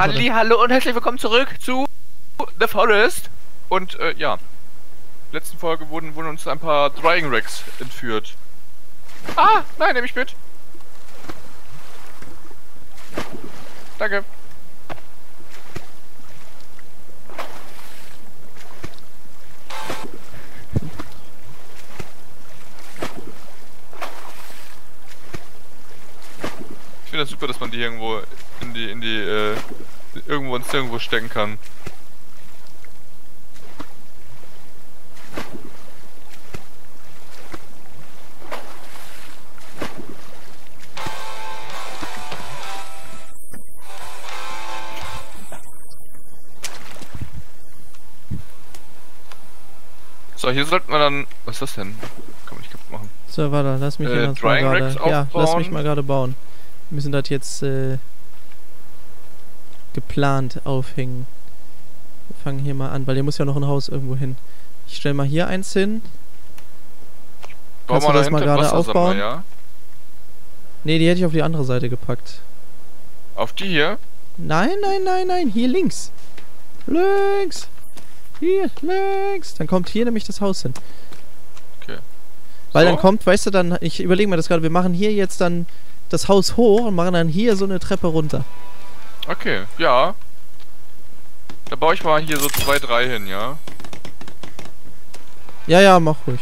Halli, hallo und herzlich willkommen zurück zu The Forest. Und äh, ja, letzten Folge wurden, wurden uns ein paar Drying Racks entführt. Ah, nein, nehme ich mit. Danke. Ich finde das super, dass man die irgendwo in die, in die, äh, irgendwo ins Irgendwo stecken kann. So, hier sollten wir dann. Was ist das denn? Kann man nicht kaputt machen. So, warte, lass mich Äh, hier mal Drying gerade. Ja, lass mich mal gerade bauen. Wir müssen das jetzt äh, geplant aufhängen. Wir fangen hier mal an, weil hier muss ja noch ein Haus irgendwo hin. Ich stell mal hier eins hin. Kannst du das mal gerade aufbauen? Ja? Ne, die hätte ich auf die andere Seite gepackt. Auf die hier? Nein, nein, nein, nein, hier links. Links. Hier, links. Dann kommt hier nämlich das Haus hin. Okay. Weil So? dann kommt, weißt du, dann, ich überlege mir das gerade, wir machen hier jetzt dann das Haus hoch und machen dann hier so eine Treppe runter. Okay, ja. Da baue ich mal hier so zwei, drei hin, ja? Ja, ja, mach ruhig.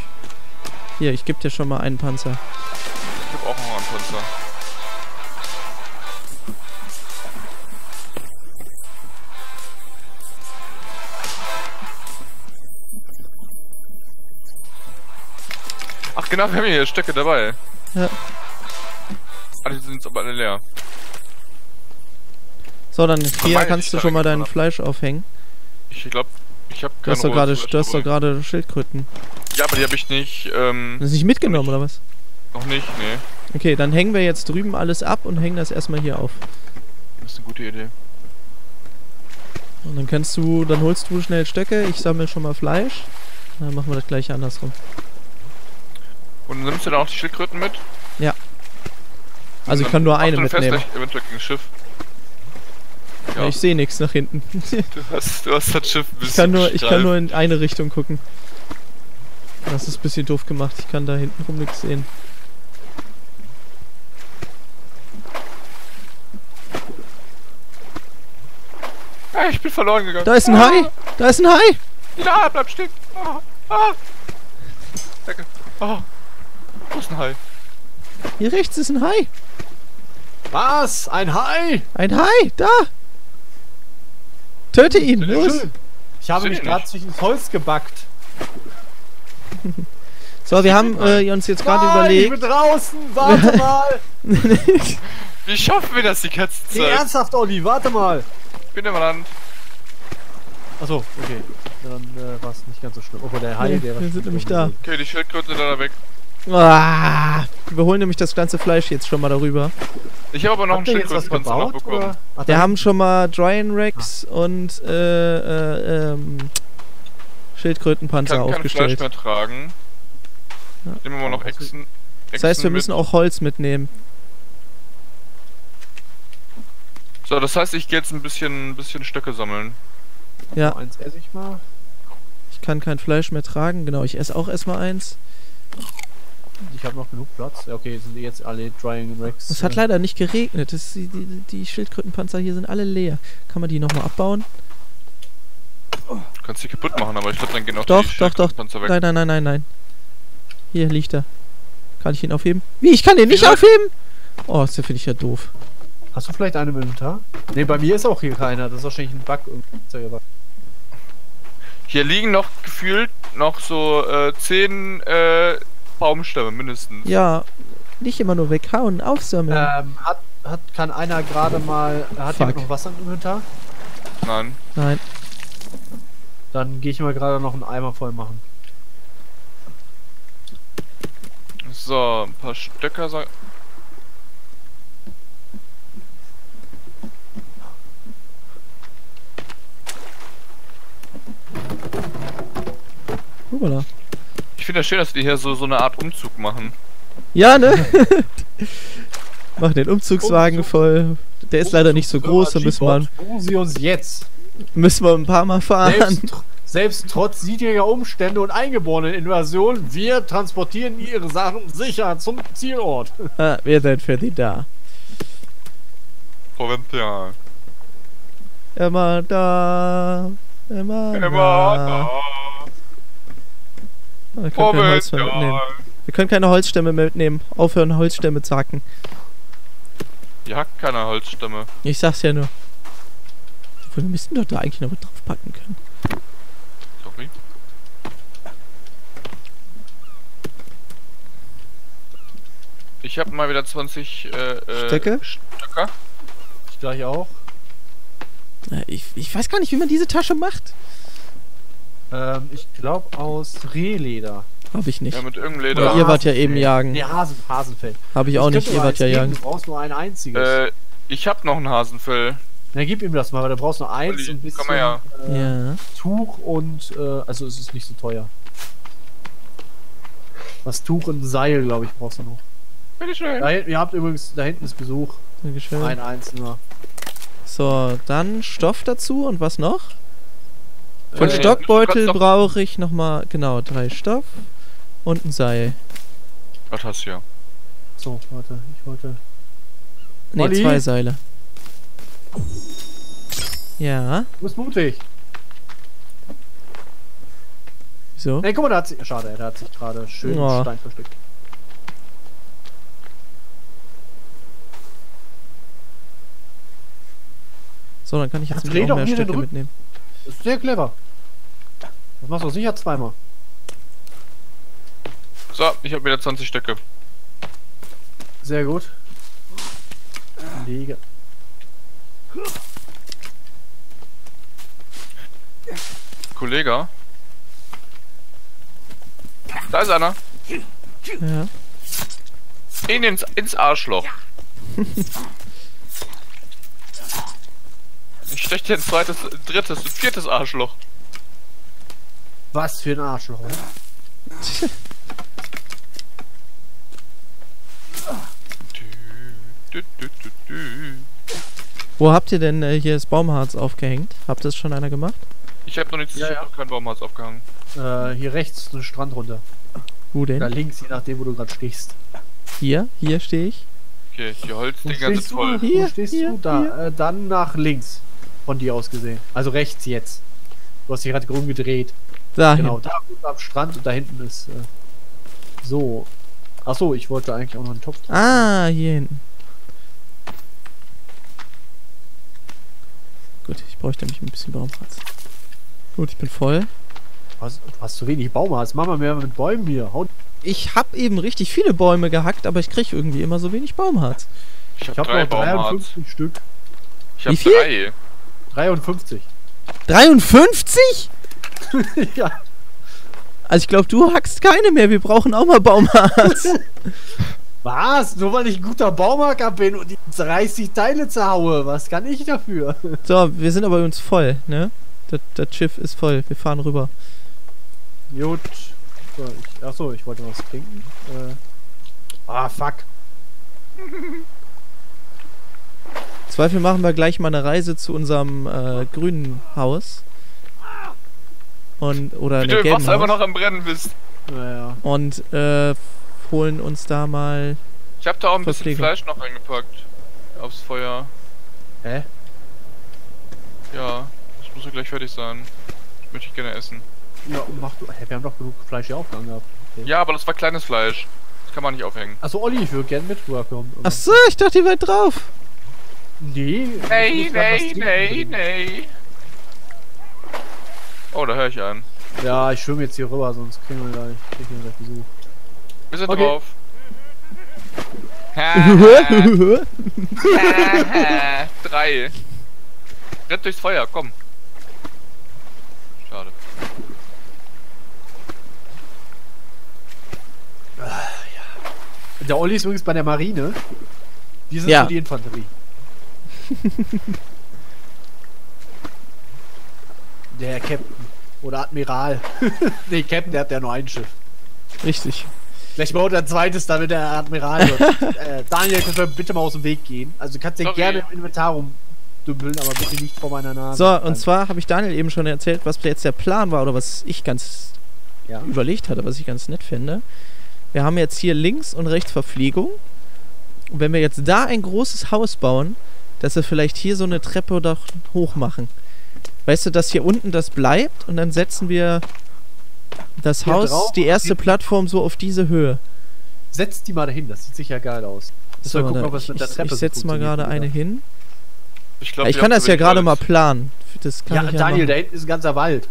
Hier, ich gebe dir schon mal einen Panzer. Ich hab auch noch einen Panzer. Ach genau, wir haben hier Stöcke dabei. Ja. Ah, die sind jetzt aber alle leer. So, dann hier kannst du schon mal dein Fleisch aufhängen. Ich glaube, ich habe keine du hast doch gerade Schildkröten. Ja, aber die habe ich nicht, ähm, Hast du nicht mitgenommen oder was? noch nicht, nee. Okay, dann hängen wir jetzt drüben alles ab und hängen das erstmal hier auf. Das ist eine gute Idee. Und dann kannst du, dann holst du schnell Stöcke, ich sammle schon mal Fleisch. Dann machen wir das gleich andersrum. Und nimmst du dann auch die Schildkröten mit? Also ich kann nur eine mitnehmen. Fest, eventuell gegen Schiff. Ja. Ja, Ich sehe nichts nach hinten. du, hast, du hast das Schiff ein bisschen Ich kann, nur, ich kann nur in eine Richtung gucken. Das ist ein bisschen doof gemacht. Ich kann da hinten rum nichts sehen. Ah, ich bin verloren gegangen. Da ist ein ah, Hai! Da ist ein Hai! Ja, bleib stehen. Ah, ah. Danke. Oh. Wo ist ein Hai? Hier rechts ist ein Hai! Was? Ein Hai? Ein Hai! Da! Töte ihn! Bitte Los! schön. Ich habe mich ich gerade zwischen das Holz gebackt. So, wir haben äh, uns jetzt gerade Nein, Ich bin überlegt. draußen, warte mal. Wie schaffen wir das die ganze Nee, Zeit? ernsthaft, Olli, warte mal. Ich bin im Land. Achso, okay. Dann äh, war es nicht ganz so schlimm. Obwohl der Hai, Nee, der war wir schon sind nämlich da. Okay, die Schildkröte ist da weg. Ah, wir holen nämlich das ganze Fleisch jetzt schon mal darüber. Ich habe aber noch einen Habt ihr jetzt was gebaut? bekommen. Wir haben schon mal Dryan Rex und äh, äh, ähm, Ich Schildkrötenpanzer kann kein Fleisch aufgestellt. mehr tragen. Ja. Ich nehme immer noch Echsen. Das heißt, wir müssen auch Holz mitnehmen. So, das heißt, ich gehe jetzt ein bisschen, ein bisschen Stöcke sammeln. Ja, Eins esse ich mal. ich kann kein Fleisch mehr tragen. Genau, ich esse auch erstmal eins. Ich habe noch genug Platz. Ja, Okay, sind die jetzt alle Drying Rex. Es hat äh, leider nicht geregnet. Das, die, die, die Schildkrötenpanzer hier sind alle leer. Kann man die nochmal abbauen? Du kannst die kaputt machen, aber ich glaube, dann gehen auch Doch, die doch, doch. Weg. Nein, nein, nein, nein, nein. Hier liegt er. Kann ich ihn aufheben? Wie? Ich kann den nicht Wieso? aufheben? Oh, das finde ich ja doof. Hast du vielleicht einen im Inventar? Ne, bei mir ist auch hier keiner. Das ist wahrscheinlich ein Bug. Hier liegen noch gefühlt noch so äh, zehn äh, Baumstämme mindestens. Ja, nicht immer nur weghauen, aufsammeln. Ähm, hat, hat, kann einer gerade mal. Hat Fuck. jemand noch Wasser im Inventar? Nein. Nein. Dann gehe ich mal gerade noch einen Eimer voll machen. So, ein paar Stöcker. sa- Hoppala. Ich finde das schön, dass die hier so, so eine Art Umzug machen. Ja, ne? Mach den Umzugswagen Umzug. voll. der ist leider nicht so groß, da müssen wir, Buchen Sie uns jetzt. müssen wir ein paar Mal fahren. Selbst, tr- selbst trotz widriger Umstände und eingeborenen Invasion, wir transportieren Ihre Sachen sicher zum Zielort. Ah, wir sind für die da. Provinzial. Immer da. Immer, Immer da. da. Wir können kein Holz mehr mitnehmen. Wir können keine Holzstämme mehr mitnehmen. Aufhören, Holzstämme zu hacken. Ihr hackt keine Holzstämme. Ich sag's ja nur. Wir müssten doch da eigentlich noch was draufpacken können. Sorry. Ich habe mal wieder 20 äh, äh, Stöcke? Stöcker. Ich gleich auch. Ich, ich weiß gar nicht, wie man diese Tasche macht. Ähm, ich glaube aus Rehleder. Hab ich nicht. Ja, mit irgendeinem Oder Leder. ihr wart ja eben jagen. Nee, Hasen, Hasenfell. Hab ich auch Das nicht, könnte ihr wart ja jagen. Du brauchst nur ein einziges. Äh, ich hab noch ein Hasenfell. Na, gib ihm das mal, weil du brauchst nur eins und ein bisschen komm mal her. äh, Ja. Tuch und, äh, also es ist nicht so teuer. Was Tuch und Seil, glaube ich, brauchst du noch. Bitteschön. Da, ihr habt übrigens, da hinten ist Besuch. Dankeschön. Ein einzelner. So, dann Stoff dazu und was noch? Für Äh, den Stockbeutel brauche ich nochmal, genau, drei Stoff und ein Seil. Was hast du ja? So, warte, ich wollte. Ne, Olli? zwei Seile. Ja, Du bist mutig. wieso? Ey, guck mal, da hat sich. Schade, der hat sich gerade schön Oh. Stein versteckt. So, dann kann ich jetzt Ach, dreh doch mehr Stöcke Rücken. mitnehmen. Ist sehr clever. Das machst du sicher zweimal. So, ich habe wieder 20 Stöcke. Sehr gut. Lege. Kollege. Da ist einer. Ja. In ins, ins Arschloch. Ich stech dir ein zweites, drittes, ein viertes Arschloch. Was für ein Arschloch. oder? Wo habt ihr denn äh, hier das Baumharz aufgehängt? Habt das schon einer gemacht? Ich habe noch nichts, Ja, ich ja. hab noch kein Baumhaus aufgehangen. Äh, hier rechts den Strand runter. Wo Da denn? links, je nachdem, wo du gerade stehst. Hier? Hier stehe ich. Okay, die Holzdinger sind stehst du? voll. Hier, Wo stehst hier, du? Da. hier. Äh, dann nach links. Von dir aus gesehen. Also rechts jetzt. Du hast dich gerade rumgedreht. Dahin. Genau, da unten am Strand und da hinten ist. Äh, so. Achso, ich wollte eigentlich auch noch einen Topf. Ah, hier hinten. Gut, ich bräuchte nämlich ein bisschen Baumharz. Gut, ich bin voll. Hast, du hast zu wenig Baumharz. Mach mal mehr mit Bäumen hier. Hau, Ich habe eben richtig viele Bäume gehackt, aber ich kriege irgendwie immer so wenig Baumharz. Ich ich habe habe drei noch Baumharz. 53 Stück. Ich Wie viel? drei. 53. 53? ja. Also ich glaube, du hackst keine mehr. Wir brauchen auch mal Baumharz. Was? Nur weil ich ein guter Baumarker bin und die 30 Teile zerhaue. Was kann ich dafür? so, wir sind aber uns voll, ne? Das, das Schiff ist voll. Wir fahren rüber. Gut. So, ich, achso, ich wollte was trinken. Äh, ah, fuck. Im Zweifel machen wir gleich mal eine Reise zu unserem äh, grünen Haus. Und, oder Wie du gelben was einfach Haus. noch am Brennen bist. Naja. Und äh, holen uns da mal... Ich habe da auch ein bisschen. Fleisch noch reingepackt. Aufs Feuer. Hä? Ja, das muss ja gleich fertig sein. Das möchte ich gerne essen. Ja, mach du. Hä, wir haben doch genug Fleisch hier aufgehangen gehabt. Ja, aber das war kleines Fleisch. Das kann man nicht aufhängen. Achso, Olli, ich würde gerne mit rüberkommen. Achso, ich dachte, ihr wärt drauf. Nee. Nee, nee, nee, nee. Oh, da höre ich einen. Ja, ich schwimme jetzt hier rüber, sonst kriegen wir gleich, kriegen wir gleich Besuch. Wir sind Okay. drauf. Drei. Rennt durchs Feuer, komm. Schade. Der Olli ist übrigens bei der Marine. Wir sind Ja. für die Infanterie. der Captain. Oder Admiral. nee, Captain, der hat ja nur ein Schiff. Richtig. Vielleicht baut er ein zweites, damit der Admiral wird. äh, Daniel, kannst du bitte mal aus dem Weg gehen? Also du kannst dir Sorry. gerne im Inventar rumdümpeln, aber bitte nicht vor meiner Nase. So, und Dann- zwar habe ich Daniel eben schon erzählt, was jetzt der Plan war oder was ich ganz Ja. überlegt hatte, was ich ganz nett finde. Wir haben jetzt hier links und rechts Verpflegung. Und wenn wir jetzt da ein großes Haus bauen, dass wir vielleicht hier so eine Treppe doch hoch machen. Weißt du, dass hier unten das bleibt und dann setzen wir das Hier Haus, drauf die erste Plattform so auf diese Höhe. Setz die mal dahin, das sieht sicher geil aus. Wir So, gucken, da, ob es ich mit der ich, Treppe ich setze mal gerade eine hin. Ich, glaub, Ja, ich kann das ja gerade mal planen. Das kann Ja, ich ja Daniel, da machen. hinten ist ein ganzer Wald.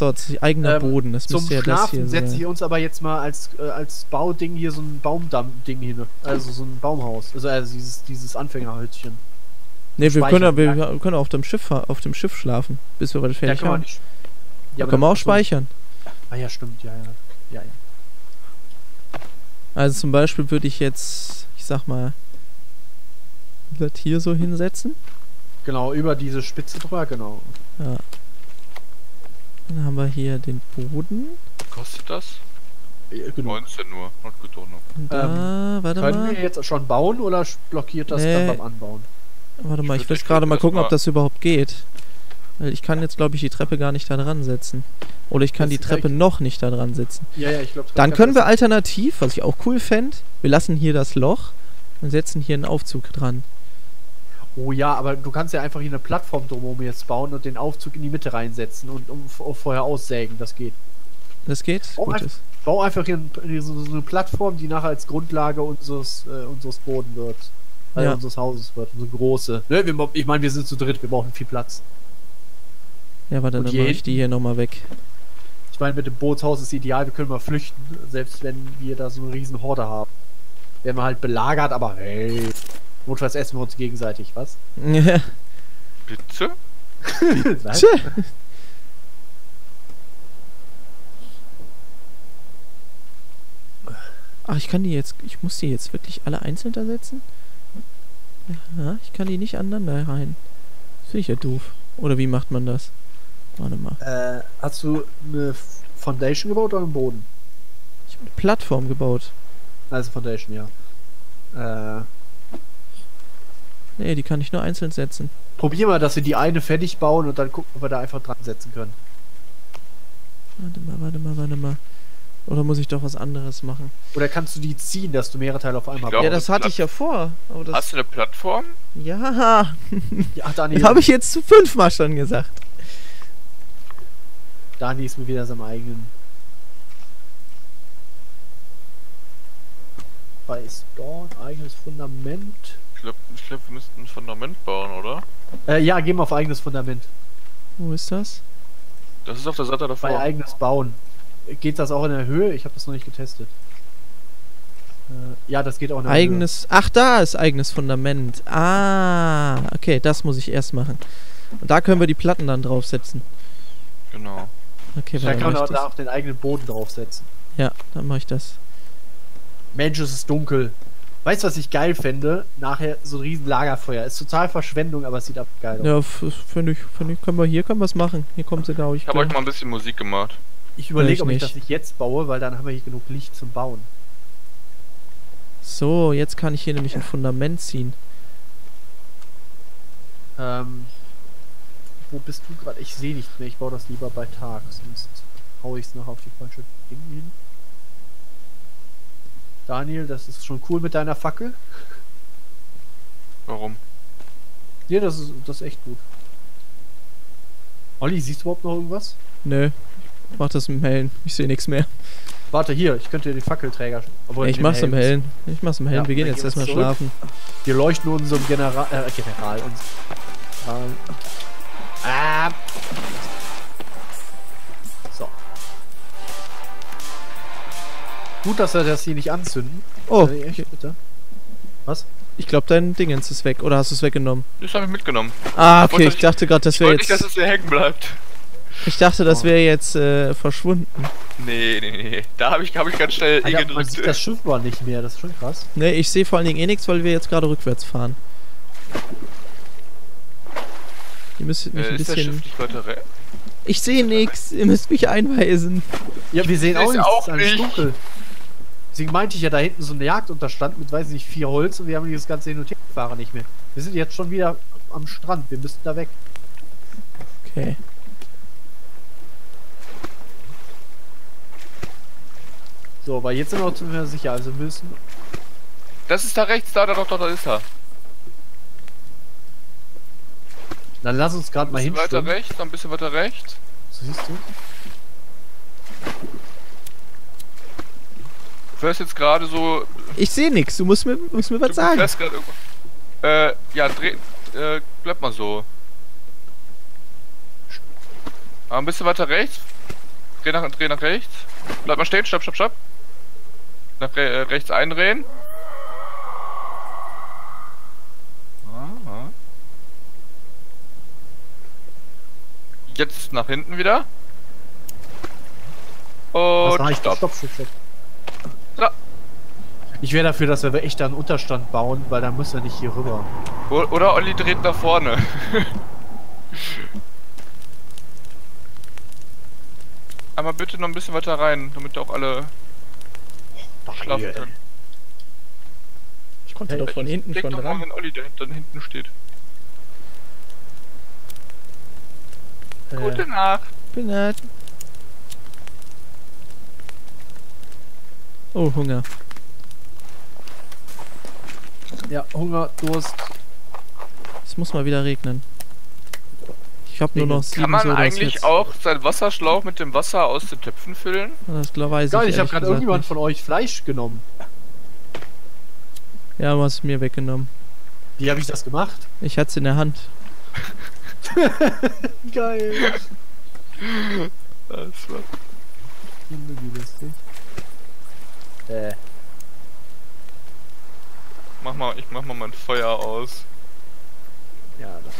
Ist eigener Ähm, Boden. Das Zum müsste ja das hier Schlafen setze sein. ich uns aber jetzt mal als, äh, als Bauding hier so ein Baumdamm-Ding hin. Also so ein Baumhaus. Also, also dieses, dieses Anfängerhölzchen. Nee, wir können, ja, wir, können auf dem Schiff auf dem Schiff schlafen, bis wir das fertig kann man haben. Ja, können wir auch speichern. Ah ja, stimmt, ja, ja. Ja, ja. Also zum Beispiel würde ich jetzt, ich sag mal, das hier so hinsetzen. Genau, über diese Spitze drüber, genau. Ja. Dann haben wir hier den Boden. Kostet das? Äh, Genau. 19 nur. Not noch. Und da, warte Können mal. wir jetzt schon bauen oder blockiert das Nee. dann beim Anbauen? Warte mal, Ich ich würd will gerade mal gucken, ob mal- das überhaupt geht. Weil ich kann jetzt, glaube ich, die Treppe gar nicht da dran setzen. Oder ich kann Das die Treppe noch nicht da dran setzen. Ja, ja, ich glaube. Dann können wir alternativ, was ich auch cool fände, wir lassen hier das Loch und setzen hier einen Aufzug dran. Oh ja, aber du kannst ja einfach hier eine Plattform drumherum jetzt bauen und den Aufzug in die Mitte reinsetzen und um, vorher aussägen. Das geht. Das geht? Oh, Gut ist. Bau einfach hier, ein, so, so eine Plattform, die nachher als Grundlage unseres, äh, unseres Boden wird. Also Ja. unseres Hauses wird. So große. Ne, wir, ich meine, wir sind zu dritt, wir brauchen viel Platz. Ja, warte, dann hier mache ich die hier nochmal weg. Ich meine, mit dem Bootshaus ist ideal, wir können mal flüchten, selbst wenn wir da so eine riesen Horde haben. Werden wir halt belagert, aber hey. Notfalls essen wir uns gegenseitig, was? Bitte? Nein? Tja. Ach, ich kann die jetzt, ich muss die jetzt wirklich alle einzeln da setzen? Ja, ich kann die nicht aneinander rein. Das finde ich ja doof. Oder wie macht man das? Warte mal. Äh, hast du eine Foundation gebaut oder einen Boden? Ich habe eine Plattform gebaut. Also Foundation, ja. Äh, Nee, die kann ich nur einzeln setzen. probier mal, dass wir die eine fertig bauen und dann gucken, ob wir da einfach dran setzen können. Warte mal, warte mal, warte mal. Oder muss ich doch was anderes machen? Oder kannst du die ziehen, dass du mehrere Teile auf einmal glaub- ja, das hatte ich ja vor. Aber das, Hast du eine Plattform? ja, Ja, Dani, das habe ich jetzt fünfmal schon gesagt. Dani ist mir wieder seinem eigenen. Bei Storm, eigenes Fundament. Ich glaube, ich glaub, wir müssten ein Fundament bauen, oder? Äh, ja, gehen wir auf eigenes Fundament. Wo ist das? Das ist auf der Seite davor. Bei eigenes Bauen. Geht das auch in der Höhe? Ich habe das noch nicht getestet. Äh, ja, das geht auch in der Eigenes. Ach, da ist eigenes Fundament. Ah, okay, das muss ich erst machen. Und da können wir die Platten dann draufsetzen. Genau. Okay, Höhe. Da warte, kann man ich da auch den eigenen Boden draufsetzen. Ja, dann mache ich das. Mensch, es ist dunkel. Weißt du, was ich geil fände? Nachher so ein riesen Lagerfeuer. Ist total Verschwendung, aber es sieht ab geil aus. Ja, finde ich, finde ich, können wir hier, können wir es machen. Hier kommt sie, glaube ich. Ich habe euch mal ein bisschen Musik gemacht. Ich überlege, ob ich das nicht jetzt baue, weil dann haben wir hier genug Licht zum Bauen. So, jetzt kann ich hier nämlich ein Fundament ziehen. Ähm, wo bist du gerade? Ich sehe nicht mehr. Ich baue das lieber bei Tag, sonst hau ich es noch auf die falsche Ding hin. Daniel, das ist schon cool mit deiner Fackel. Warum? Ja, das ist, das ist echt gut. Olli, siehst du überhaupt noch irgendwas? Nö, ich mach das im Hellen. Ich sehe nichts mehr. Warte, hier, ich könnte dir die Fackelträger... Obwohl, ich nee, mach's im ist- Hellen. Ich mach's im Hellen. Ja, wir gehen jetzt gehen erstmal zurück. schlafen. Wir leuchten unserem General... Äh, General uns. General. Ah. Gut, dass wir das hier nicht anzünden. Oh, Äh, echt, bitte. Was? ich glaube, dein Dingens ist weg. Oder hast du es weggenommen? Das habe ich mitgenommen. Ah, Ich okay. Ich nicht- dachte gerade, das Ich wäre wollte nicht, dass jetzt. es hier hängen bleibt. Ich dachte, das Oh. wäre jetzt äh, verschwunden. Nee, nee, nee. Da habe ich, hab ich ganz schnell E Alter, man gedrückt. sieht das Schiff mal nicht mehr, das ist schon krass. Ne, ich sehe vor allen Dingen eh nichts, weil wir jetzt gerade rückwärts fahren. Ihr müsstet mich äh, ein bisschen. Ich sehe nichts. Ihr müsst mich einweisen. Ja, wir sehen Ich auch nichts, auch es ist alles nicht. dunkel. Deswegen meinte ich ja da hinten so eine Jagdunterstand mit, weiß ich nicht, vier Holz und wir haben dieses ganze Hin- und Herfahren nicht mehr. Wir sind jetzt schon wieder am Strand, wir müssten da weg. Okay. So, aber jetzt sind wir uns mehr sicher, also wir müssen. Das ist da rechts, da, da, doch, da, da ist er. Dann lass uns gerade mal Ein bisschen weiter rechts, noch ein bisschen weiter rechts. So, siehst du? Du fährst jetzt gerade so. Ich sehe nichts, du musst mir, musst mir was du sagen. fährst gerade irgendwo. Äh, ja, dreh. Äh, bleib mal so. Aber ein bisschen weiter rechts. Dreh nach, dreh nach rechts. Bleib mal stehen, stopp, stopp, stopp. Nach re äh, rechts eindrehen. Aha. Jetzt nach hinten wieder. Was Und stopp. Stopp, stopp, stopp. Ich wäre dafür, dass wir echt einen Unterstand bauen, weil dann müssen wir nicht hier rüber. Oder Olli dreht nach vorne. Aber bitte noch ein bisschen weiter rein, damit auch alle schlafen können. Ich konnte doch von hinten Leg schon doch mal, dran. wenn Olli da dann hinten steht. Äh, Gute Nacht. Bin nett. Oh, Hunger. Ja, Hunger, Durst. Es muss mal wieder regnen. Ich habe nur noch sieben Kann man Sodas eigentlich jetzt. auch seinen Wasserschlauch mit dem Wasser aus den Töpfen füllen? Das glaub- weiß Geil, ich ich habe gerade irgendjemand nicht. von euch Fleisch genommen. Ja, du hast es mir weggenommen. Wie habe ich das gemacht? Ich hatte es in der Hand. Geil. Das war Wie lustig. Äh, mach mal, ich mach mal mein Feuer aus. ja, das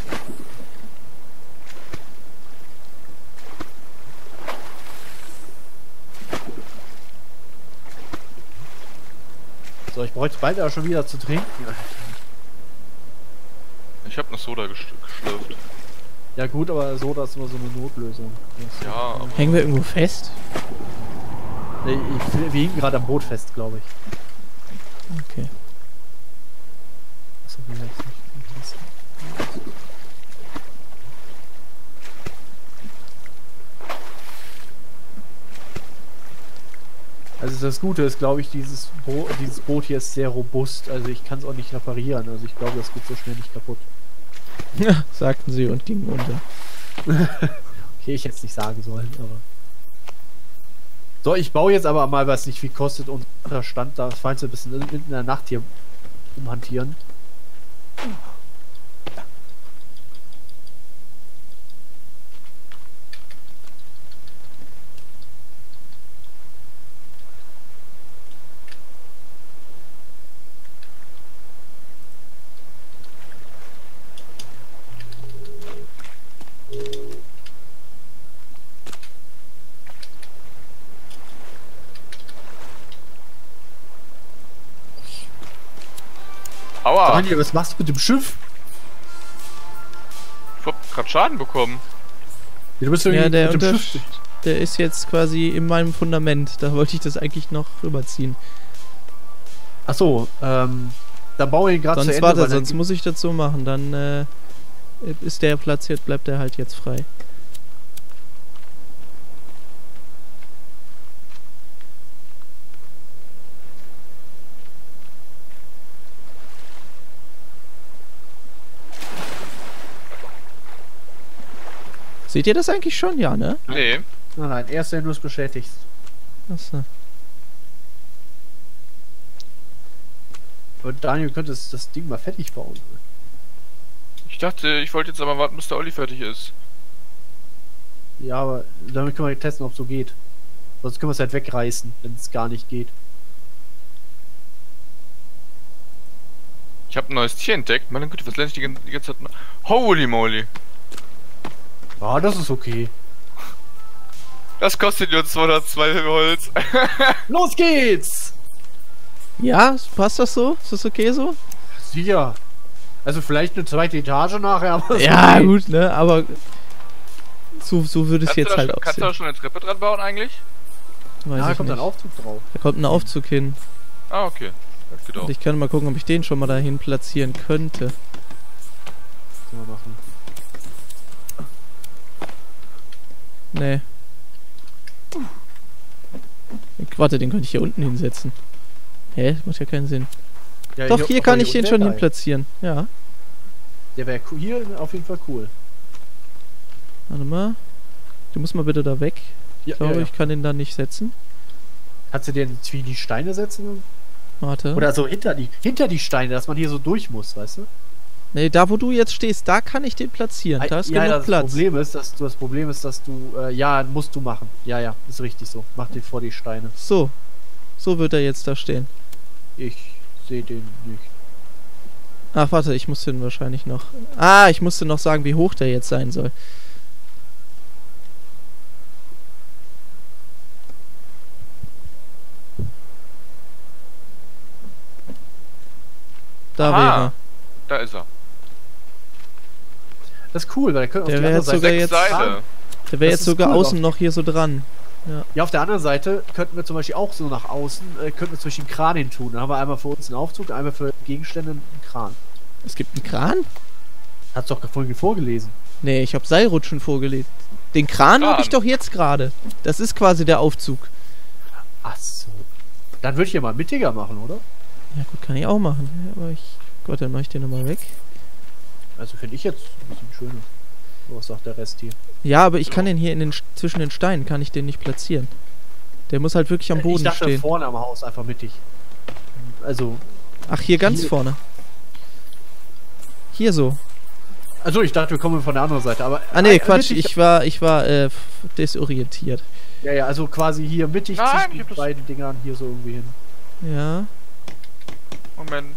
So, ich bräuchte bald aber schon wieder zu trinken. Ich habe eine Soda gesch geschlürft. Ja gut, aber so, das ist nur so eine Notlösung. Das- Ja, aber Hängen wir irgendwo fest? Nee, ich, wir hinken gerade am Boot fest, glaube ich. Okay. Achso, wie heißt nicht? Also das Gute ist, glaube ich, dieses, Bo dieses Boot hier ist sehr robust. Also ich kann es auch nicht reparieren. Also ich glaube, das geht so schnell nicht kaputt. Sagten sie und gingen unter. Okay, ich hätte es nicht sagen sollen, aber... So, ich baue jetzt aber mal, was nicht viel kostet, unser Stand da, falls wir ein bisschen mitten in der Nacht hier umhantieren. Daniel, was machst du mit dem Schiff? Ich hab grad Schaden bekommen. Ja, du bist Ja, irgendwie der, mit dem Schiff. der ist jetzt quasi in meinem Fundament. Da wollte ich das eigentlich noch rüberziehen. Achso, ähm, da baue ich gerade zu Sonst Ende. warte, sonst muss ich das so machen. Dann äh, ist der platziert, bleibt der halt jetzt frei. Seht ihr das eigentlich schon? Ja, ne? Nee. Nein, nein, erst wenn du es bestätigst. Achso. Und Daniel, du könntest das Ding mal fertig bauen. Ich dachte, ich wollte jetzt aber warten, bis der Olli fertig ist. Ja, aber damit können wir testen, ob es so geht. Sonst können wir es halt wegreißen, wenn es gar nicht geht. Ich habe ein neues Tier entdeckt. Meine Güte, was lerne ich die gan- die ganze Zeit? Holy moly. Ah, das ist okay. Das kostet nur 202 Holz. Los geht's! Ja, passt das so? Ist das okay so? Sicher. Also vielleicht eine zweite Etage nachher, aber ist Ja, okay. gut, ne? Aber so, so würde es jetzt da, halt schon- kannst du da aussehen. schon eine Treppe dran bauen eigentlich? Weiß ja, da ich kommt nicht. ein Aufzug drauf. Da kommt ein Aufzug hin. Ah, okay. Das geht auch. Und ich kann mal gucken, ob ich den schon mal dahin platzieren könnte. Können wir machen. Nee. Warte, den könnte ich hier unten hinsetzen. Hä? Das macht ja keinen Sinn. Ja, Doch, hier kann ich den schon hin platzieren. Ja. Der wäre cool. Hier auf jeden Fall cool. Warte mal. Du musst mal bitte da weg. Ja, Ich glaube, ja. ich kann den da nicht setzen. Kannst du den wie die Steine setzen? Warte. Oder so hinter die, hinter die Steine, dass man hier so durch muss, weißt du? Nee, da wo du jetzt stehst, da kann ich den platzieren. Da ist ja, genug das Platz. Problem ist, dass du das Problem ist, dass du äh, ja musst du machen. Ja, ja, ist richtig so. Mach den vor die Steine. So. So wird er jetzt da stehen. Ich sehe den nicht. Ach, warte, ich musste den wahrscheinlich noch. Ah, ich musste noch sagen, wie hoch der jetzt sein soll. Da Aha. wäre. Da ist er. Das ist cool, weil der könnte auf Der die wär andere jetzt Seite. sogar jetzt- Seile. Der wäre jetzt sogar cool, außen auf- noch hier so dran. Ja, auf der anderen Seite könnten wir zum Beispiel auch so nach außen, äh, könnten wir zum Beispiel einen Kran hin tun. Dann haben wir einmal für uns einen Aufzug, einmal für Gegenstände einen Kran. Es gibt einen Kran? Hat's doch vorhin vorgelesen. Nee, ich habe Seilrutschen vorgelegt. Den Kran habe ich Kran. doch jetzt gerade. Das ist quasi der Aufzug. Ach so. Dann würde ich ja mal mittiger machen, oder? Ja gut, kann ich auch machen. Ja, aber ich... Gott, dann mache ich den nochmal weg. Also finde ich jetzt ein bisschen schöner. Was sagt der Rest hier? Ja, aber ich kann den hier in den, Sch- zwischen den Steinen, kann ich den nicht platzieren. Der muss halt wirklich am ich Boden dachte stehen. vorne am Haus einfach mittig. Also, Ach, hier ganz Hier. vorne. Hier so. also ich dachte, wir kommen von der anderen Seite, aber Ah nee, Quatsch, mittig- ich war, ich war äh, desorientiert. Ja, ja, also quasi hier mittig Nein, zwischen ich beiden Dingern hier so irgendwie hin. Ja. Moment.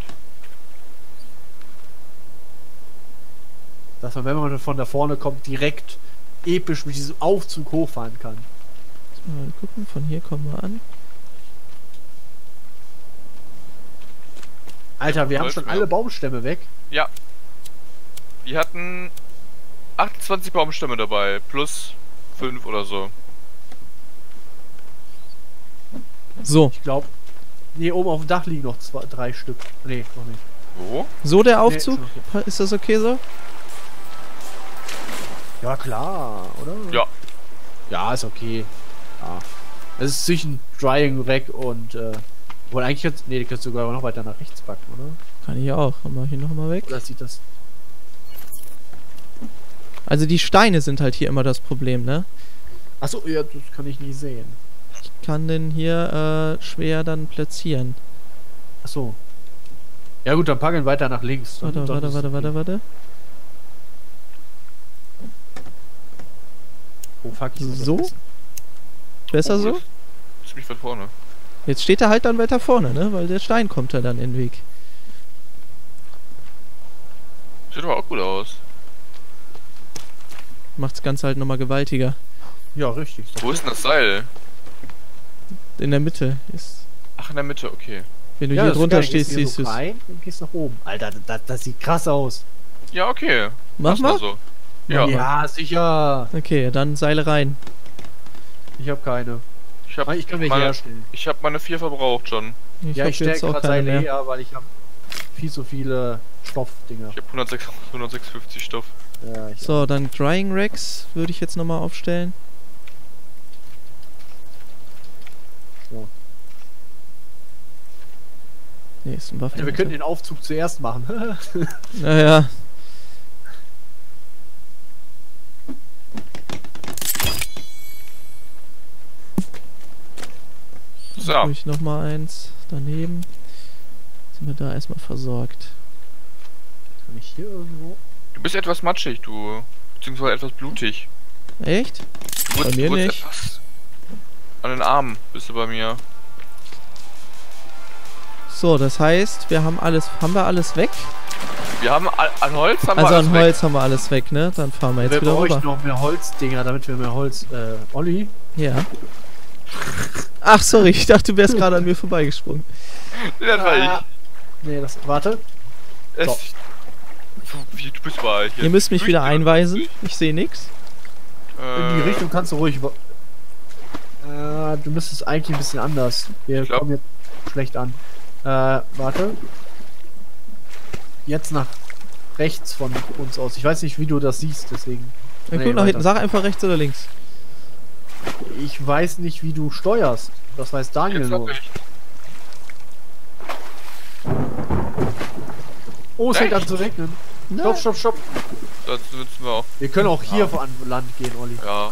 Dass man, wenn man von da vorne kommt, direkt episch mit diesem Aufzug hochfahren kann. Mal gucken, von hier kommen wir an. Alter, wir haben schon alle Baumstämme weg. Die hatten 28 Baumstämme dabei, plus 5 oder so. So, Ich glaube. Nee, oben auf dem Dach liegen noch zwei, drei Stück. Nee, noch nicht. Wo? so der Nee, Aufzug. okay. Ist das okay so? Ja, klar, oder? Ja. Ja, ist okay. Ja. Es ist zwischen Drying Rack und, äh. Wohl eigentlich jetzt. Nee, die kannst du sogar noch weiter nach rechts packen, oder? Kann ich auch. Dann mach ich ihn nochmal weg. Oder sieht das. Also die Steine sind halt hier immer das Problem, ne? Achso, ja, das kann ich nicht sehen. Ich kann den hier äh, schwer dann platzieren. Achso. Ja gut, dann packen wir weiter nach links. Warte, warte, warte, okay. warte, warte. Oh fuck, ich So? Besser Oh, so? mich weit vorne. Jetzt steht er halt dann weiter vorne, ne? Weil der Stein kommt da dann in den Weg. Sieht aber auch gut aus. Macht's Ganze halt nochmal gewaltiger. Ja, richtig. Wo ist denn das Seil? In der Mitte ist. Ach, in der Mitte, okay. Wenn du ja, hier drunter stehst, Gehst hier siehst so du's. rein und gehst nach oben. Alter, das, das sieht krass aus. Ja, okay. Mach Lass mal. so. Ja, Ja, sicher. Okay, dann Seile rein. Ich habe keine. ich habe Ich kann welche meine, herstellen. ich hab meine vier verbraucht schon. Ich ja, hab ich stelle auch gerade Seile mehr. her, weil ich habe viel zu viele Stoffdinger. Ich habe 106, 156 Stoff. Ja, ich So, dann Drying Racks würde ich jetzt nochmal aufstellen. So. Nee, ist ein Waffen. Alter, wir können den Aufzug zuerst machen. Naja. So, ich nochmal eins daneben. Sind wir da erstmal versorgt. Kann ich hier irgendwo? du bist etwas matschig, du. Beziehungsweise etwas blutig. Echt? Du wurdest- mir nicht. An den Armen bist du bei mir. So, das heißt, wir haben alles, haben wir alles weg? Wir haben an Holz haben also wir alles an weg. Holz haben wir alles weg, ne? Dann fahren wir jetzt wir wieder brauchen rüber. noch mehr Holzdinger, damit wir mehr Holz. Äh, Olli? Ja. Ach, sorry, ich dachte, du wärst gerade an mir vorbeigesprungen. Das war Ah. Nee, das. Warte. ich. so. Es, wie, du bist mal hier. Ihr müsst mich wieder einweisen. Ich sehe nix. In die Äh, Richtung kannst du ruhig. Äh, du müsstest eigentlich ein bisschen anders. Wir Ich glaub- kommen jetzt schlecht an. Äh, warte. Jetzt nach rechts von uns aus. Ich weiß nicht, wie du das siehst, deswegen. Ich Nee, guck nach hinten. Sag einfach rechts oder links. Ich weiß nicht, wie du steuerst. Das weiß Daniel Jetzt nur. Oh, es fängt an zu regnen. Nein. Stopp, stopp, stopp. Das nutzen wir auch. Wir können auch hier an Land gehen, Olli. Ja.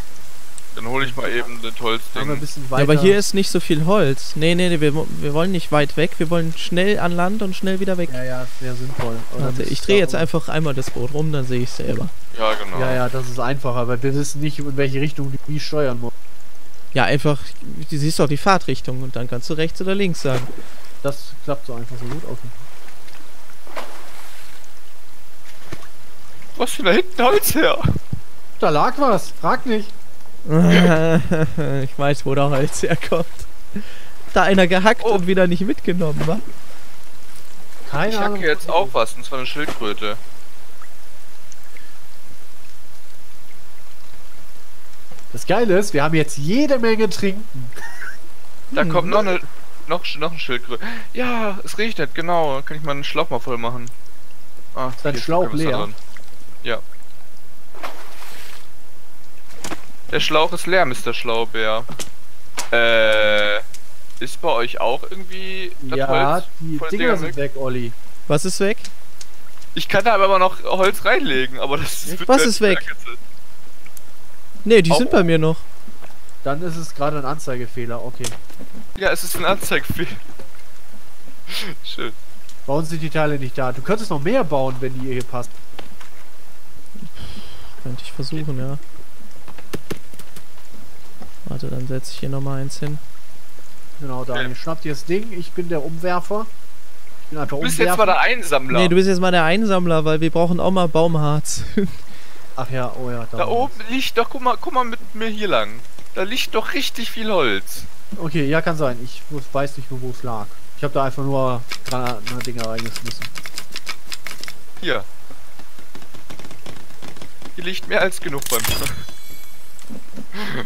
Dann hole ich mal eben das wir ein Holzding. bisschen Ja, weiter. aber hier ist nicht so viel Holz. Nee, nee, nee, wir, wir wollen nicht weit weg. Wir wollen schnell an Land und schnell wieder weg. Ja, ja, wäre sinnvoll. Warte, ich drehe jetzt einfach einmal das Boot rum, dann sehe ich selber. Ja, genau. Ja, ja, das ist einfacher, weil wir wissen nicht, in welche Richtung du wie steuern musst. Ja, einfach, du siehst doch die Fahrtrichtung und dann kannst du rechts oder links sagen. Das klappt so einfach so gut. Okay. Was für da hinten Holz her? Da lag was. Frag nicht. ich weiß, wo der Holz herkommt. Da einer gehackt Oh. und wieder nicht mitgenommen, wa? Keine Ich Ahnung. hacke jetzt auch was, und zwar eine Schildkröte. Das Geile ist, wir haben jetzt jede Menge trinken. Da Hm. kommt noch eine. Noch, noch eine Schildkröte. Ja, es regnet, genau. Kann ich mal einen Schlauch mal voll machen. Ah, Ist dein Schlauch leer? Ja. Der Schlauch ist leer, Mr. Schlaubeer. Äh. Ist bei euch auch irgendwie das Ja, Holz? die Dinger sind weg, Olli. Was ist weg? Ich kann da aber immer noch Holz reinlegen, aber das wird Was ist weg? vergessen. Nee, die Au. sind bei mir noch. Dann ist es gerade ein Anzeigefehler. Okay. Ja, es ist ein Anzeigefehler. Schön. Bei uns sind die Teile nicht da. Du könntest noch mehr bauen, wenn die hier passt. Könnte ich versuchen, ja. Warte, dann setze ich hier nochmal eins hin. Genau, Daniel. Okay. Schnapp dir das Ding. Ich bin der Umwerfer. Ich bin einfach Du bist jetzt mal der Einsammler. Nee, du bist jetzt mal der Einsammler, weil wir brauchen auch mal Baumharz. Ach ja, oh ja. da oben liegt doch, guck mal, guck mal mit mir hier lang. Da liegt doch richtig viel Holz. Okay, ja, kann sein. Ich weiß nicht wo es lag. Ich habe da einfach nur Granaten-Dinger reingeschmissen. Hier. Hier liegt mehr als genug bei mir.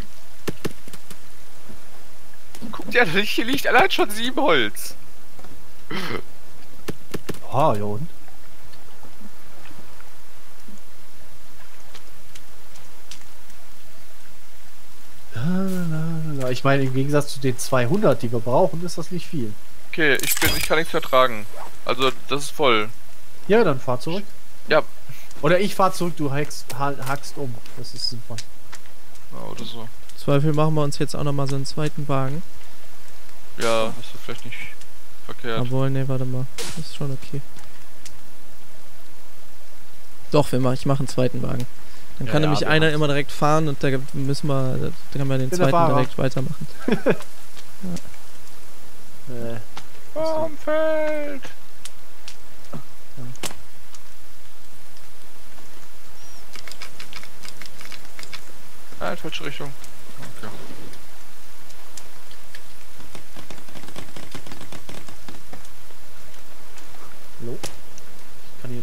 Guck dir, an, hier liegt allein schon sieben Holz. Ah, ja und? Ich meine, im Gegensatz zu den 200, die wir brauchen, ist das nicht viel. Okay, ich bin, ich kann nichts vertragen. Also, das ist voll. Ja, dann fahr zurück. Ja. Oder ich fahr zurück, du hackst, ha- hackst um. Das ist sinnvoll. Ja, oder so. Zweifel machen wir uns jetzt auch nochmal so einen zweiten Wagen. Ja, das ist vielleicht nicht verkehrt. Obwohl, nee, warte mal. Das ist schon okay. Doch, wir machen, ich mache einen zweiten Wagen. Dann Ja, kann ja, nämlich wir einer machen's. immer direkt fahren und da müssen wir, da kann man den zweiten direkt weitermachen. Äh, Baumfeld! Ah, falsche Richtung. Okay. hallo? Ich kann hier.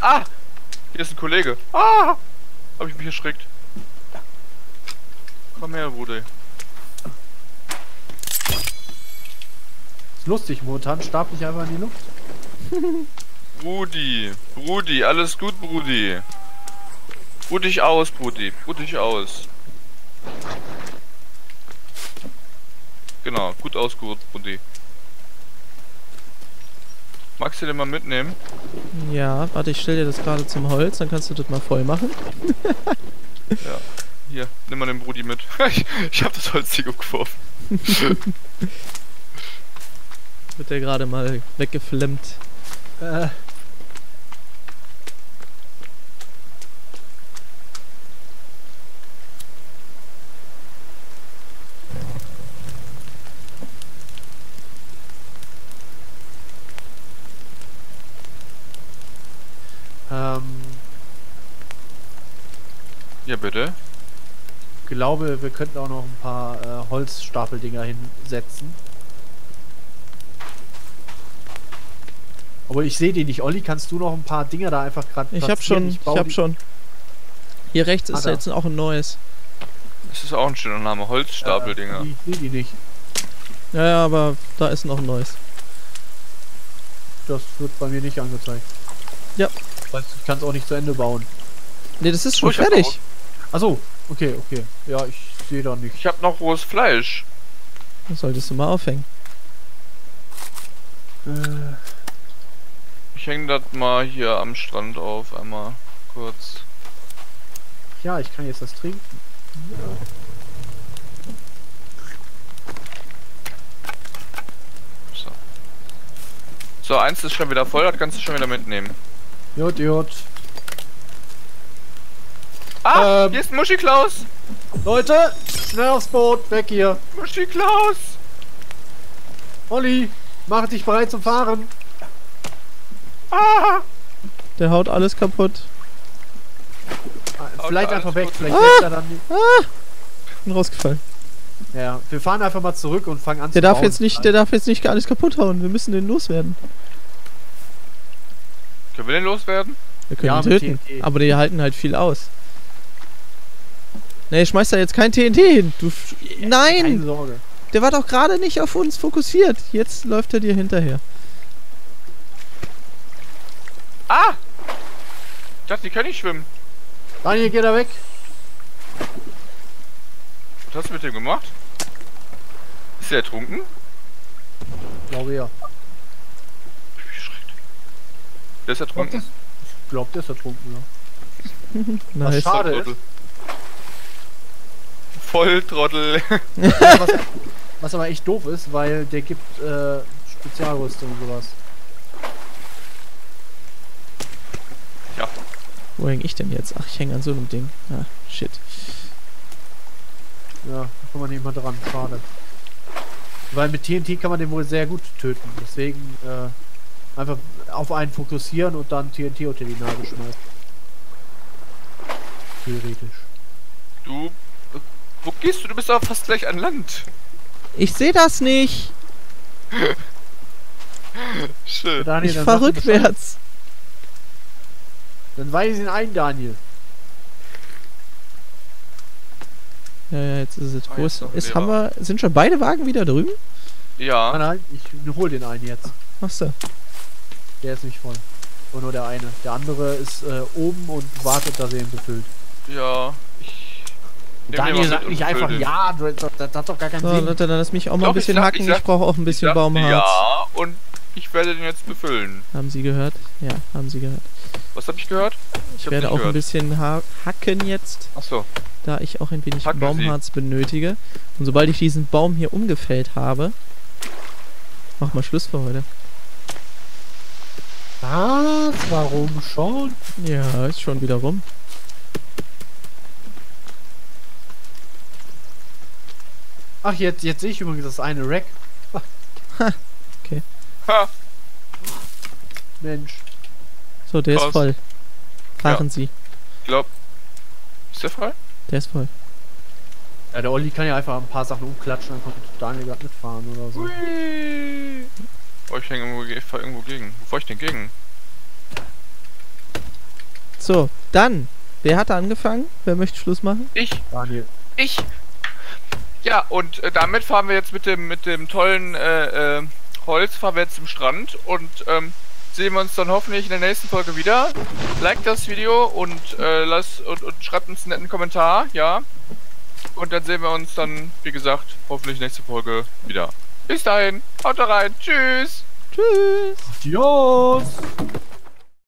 Ah! Hier ist ein Kollege. Ah! Hab ich mich erschreckt. Komm her, Bruder. Ist lustig, momentan starb ich einfach in die Luft. Brudi, Brudi, alles gut, Brudi. Ruh dich aus, Brudi, ruh dich aus. Genau, gut ausgeruht, Brudi. Magst du den mal mitnehmen? Ja, warte, ich stell dir das gerade zum Holz, dann kannst du das mal voll machen. Hier, nimm mal den Brudi mit. ich, ich hab das Holz hier geworfen. Wird der gerade mal weggeflemmt. Äh. Bitte. glaube, wir könnten auch noch ein paar äh, Holzstapeldinger hinsetzen. Aber ich sehe die nicht. Olli, kannst du noch ein paar Dinge da einfach gerade Ich hab schon, ich, baue hab die- schon. Hier rechts Ah, ist da. jetzt auch ein neues. Das ist auch ein schöner Name. Holzstapeldinger. Äh, Ich sehe die nicht. Ja, ja, aber da ist noch ein neues. Das wird bei mir nicht angezeigt. Ja. Weißt ich kann es auch nicht zu Ende bauen. Ne, das ist schon Oh, ich hab fertig. Achso, okay, okay. Ja, ich sehe da nicht. Ich habe noch rohes Fleisch. Das solltest du mal aufhängen. Äh, Ich hänge das mal hier am Strand auf, einmal kurz. ja, ich kann jetzt das trinken. So. So, eins ist schon wieder voll, das kannst du schon wieder mitnehmen. Jut, jut. Ah, Ähm. hier ist Muschi Klaus! Leute, schnell aufs Boot, weg hier. Muschi Klaus! Olli, mach dich bereit zum Fahren. Ah! Der haut alles kaputt. Ah, Vielleicht einfach weg, gut. vielleicht Ah! er dann nicht. Bin rausgefallen. Ja, wir fahren einfach mal zurück und fangen an Der zu darf bauen. jetzt nicht, der darf jetzt nicht alles kaputt hauen. Wir müssen den loswerden. Können wir den loswerden? Wir können Ja, ihn töten. TNT. Aber die halten halt viel aus. Nee, schmeiß da jetzt kein TNT hin. Du. Keine Nein! Sorge. Der war doch gerade nicht auf uns fokussiert. Jetzt läuft er dir hinterher. Ah! Ich dachte, die können nicht schwimmen. Daniel, geh da weg. Was hast du mit dem gemacht? Ist der ertrunken? Glaube ja. Wie schrecklich. Der ist ertrunken. Ich glaube, der ist ertrunken, ja. Nice. schade Volltrottel. Volltrottel. was, was aber echt doof ist, weil der gibt äh, Spezialrüstung und sowas. ja. Wo häng ich denn jetzt? Ach, ich hänge an so einem Ding. Ah, shit. Ja, da kommt man nicht mal dran. Schade. Weil mit TNT kann man den wohl sehr gut töten. Deswegen äh, einfach auf einen fokussieren und dann TNT unter die Nase schmeißen. Theoretisch. Du. Wo gehst du? Du bist aber fast gleich an Land. Ich sehe das nicht. Schön. Daniel, Ich fahr rückwärts. Dann weise ihn ein, Daniel. Ja, ja, jetzt ist es. Ah, jetzt ist, noch ein ist haben wir, sind schon beide Wagen wieder drüben? Ja. nein, ich hol den einen jetzt. Achso. Der ist nicht voll. Und nur der eine. Der andere ist äh, oben und wartet, dass er ihn befüllt. Ja. Ich. Daniel sagt nicht einfach ja, das, das hat doch gar keinen So, Sinn. Leute, dann lass mich auch mal Doch, ein ich bisschen sag- hacken. ich Ich, sag- brauche auch ein Ich bisschen sagte Baumharz. Ja, und ich werde den jetzt befüllen. Haben Sie gehört? Ja, haben Sie gehört. Was habe ich gehört? Ich hab's werde auch ein gehört. bisschen ha hacken jetzt, Achso. da ich auch ein wenig Hacken Sie. Baumharz benötige. Und sobald ich diesen Baum hier umgefällt habe, mach mal Schluss für heute. Was? Warum schon? Ja, ist schon wieder rum. Ach, jetzt, jetzt sehe ich übrigens das eine Rack. Ha! Mensch. So, der ist Krass. voll. Fahren Sie. Ich glaub. Ist der frei? Der ist voll. Ja, der Olli kann ja einfach ein paar Sachen umklatschen, dann kommt Daniel gerade mitfahren oder so. Hui. Oh, ich hänge irgendwo, ge- ich fahr irgendwo gegen. Wo fahr ich denn gegen? So, dann. Wer hat da angefangen? Wer möchte Schluss machen? Ich. Daniel. Ich. Ja, und äh, damit fahren wir jetzt mit dem mit dem tollen äh, äh, Holz fahren wir jetzt zum Strand und ähm, sehen wir uns dann hoffentlich in der nächsten Folge wieder. Like das Video und äh, lasst und, und schreibt uns einen netten Kommentar, ja. Und dann sehen wir uns dann, wie gesagt, hoffentlich nächste Folge wieder. Bis dahin, haut rein, tschüss. Tschüss. Adios!